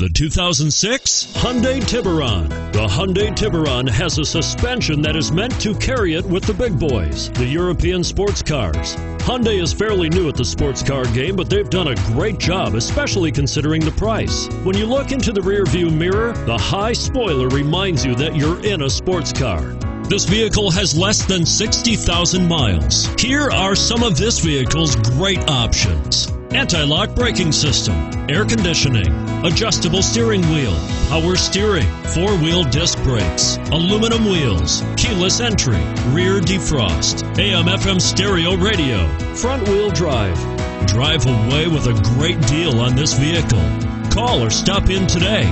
The 2006 Hyundai Tiburon. The Hyundai Tiburon has a suspension that is meant to carry it with the big boys, the European sports cars. Hyundai is fairly new at the sports car game, but they've done a great job, especially considering the price. When you look into the rearview mirror, the high spoiler reminds you that you're in a sports car. This vehicle has less than 60,000 miles. Here are some of this vehicle's great options anti lock braking system, air conditioning, adjustable steering wheel, power steering, four wheel disc brakes, aluminum wheels, keyless entry, rear defrost, AM FM stereo radio, front wheel drive. Drive away with a great deal on this vehicle. Call or stop in today.